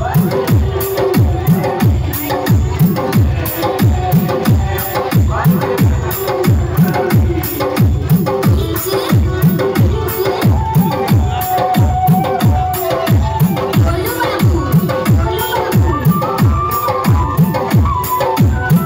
Woo!